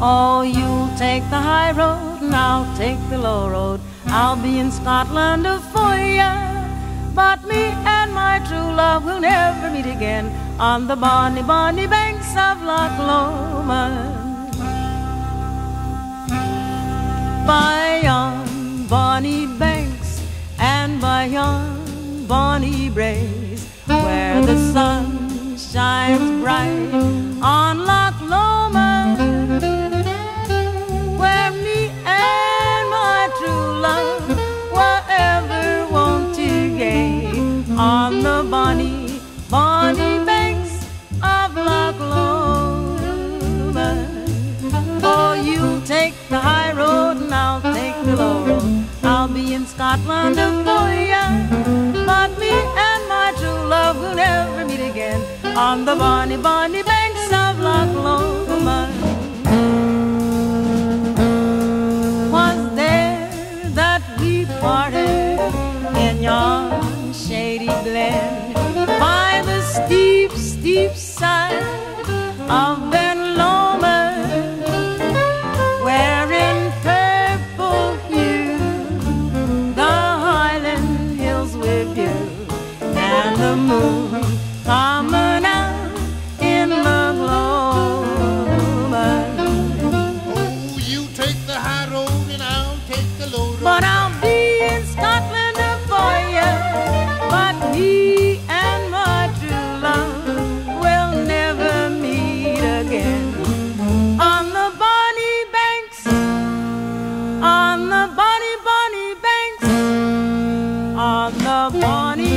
Oh, you'll take the high road and I'll take the low road. I'll be in Scotland for ya. But me and my true love will never meet again on the bonny, bonny banks of Loch Lomond. By yon bonny banks and by yon bonny braes, take the high road and I'll take the low road. I'll be in Scotland for ya, but me and my true love will never meet again on the bonny, bonny banks of Loch Lomond. Was there that we parted in yon shady glen by the steep, steep side of moon in the. Oh, you take the high road and I'll take the low road. But I'll be in Scotland for you. But me and my true love will never meet again. On the bonny banks, on the bonny, bonny banks, on the bonny.